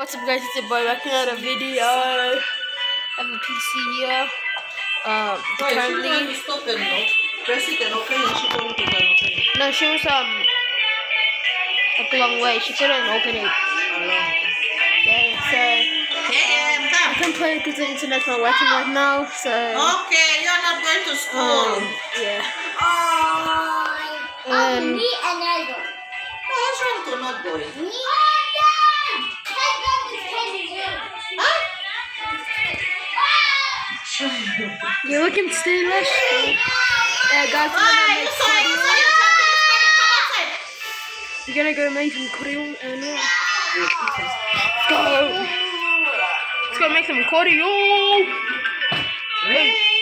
What's up guys, it's your boy back another video. I have a PC here. Um, Why, she currently, told you stop and no. Press it and open it. She told me to open it. no, she was um, at the wrong way. She couldn't open it. Alone. Yeah, so Hey, I come. can play because the internet's not working right now. So Okay, you're not going to school. um, yeah. Oh, Um, me and Ego. No, what's wrong to not going? Me. You're looking stylish. Yeah, guys, we're gonna make saw it, you cardio. saw it. Come outside. We're gonna go make some cardio and uh, let's go. Let's go make some cardio.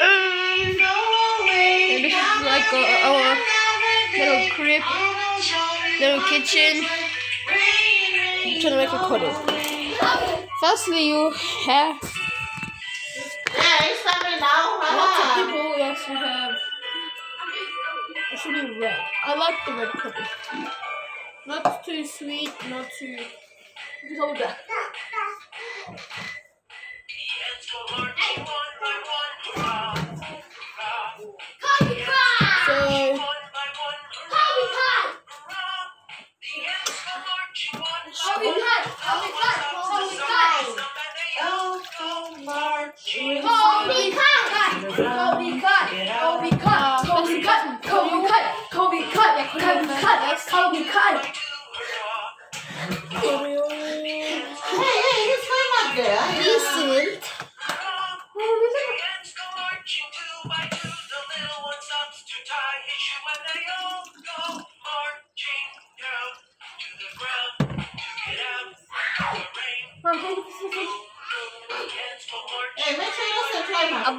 Um, and this is like uh, our little crib, little kitchen. I'm trying to make a cardio. Firstly, you have Yeah, it's coming now. lots of people. We also have. It should be red. I like the red color. Not too sweet, not too. Hold that. Copy car! So car! Copy cut! Copy cut! Copy cut! Copy cut! Copy cut! Copy cut! Hey, hey, he's going up there. decent. Hey, make sure you don't try my. Up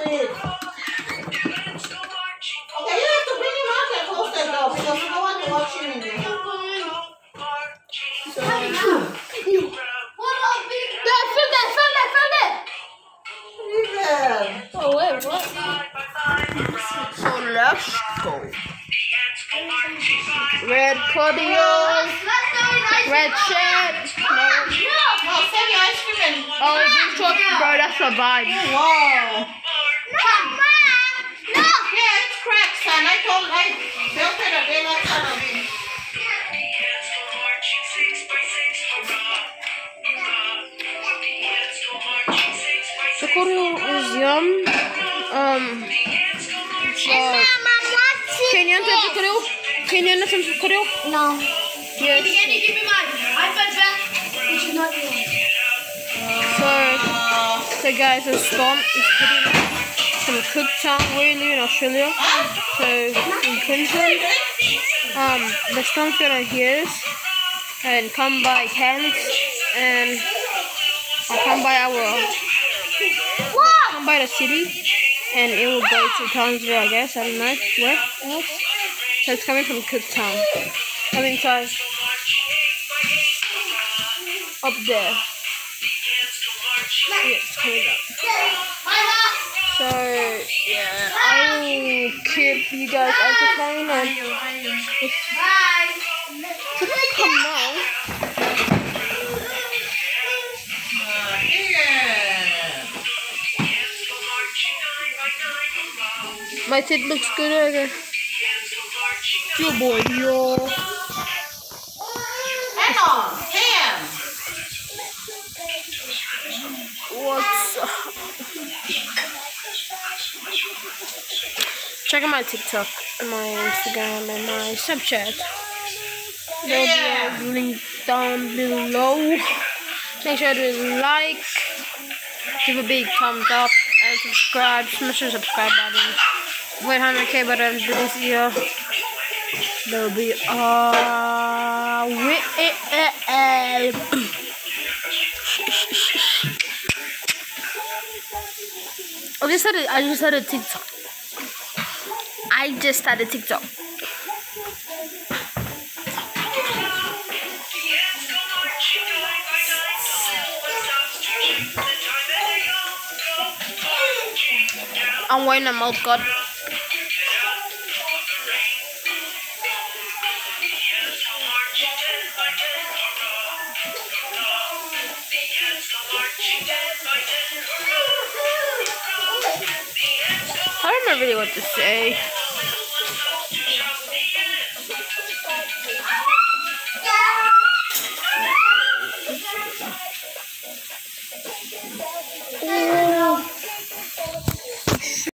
let's go. Red cardio, red shirt. No. No, save your ice cream and. Oh, this short, bro, that's a vibe. Wow. Mama! No! Yeah, it's cracked, son. I told I built it a day last time of it. The cardio is yum. Um, uh, can you enter the? Can you enter the cardio? No. Yes. Can you give me my iPad back? Which is not yours. So, so guys, the storm is hitting from Cooktown. We're in Australia. So in Queensland, um, the storm's gonna hit us and come by Cairns and or come by our come by the city and it will go to Townsville, I guess. I don't know where else. So it's coming from Cooktown. I mean, up there. Yeah, it's coming up. So yeah, I will keep you guys entertained and if doesn't come now. My tit looks good again. Your boy, yo. Hang on. Ham. What's up? Check out my TikTok and my Instagram and my Snapchat. There'll be a link down below. Make sure to like, give a big thumbs up, and subscribe. Smash the subscribe button. Wait 100k by the end of this year. There'll be uh, I just started. I just started TikTok. I just started TikTok. I'm wearing a mouth guard. I don't remember really what to say.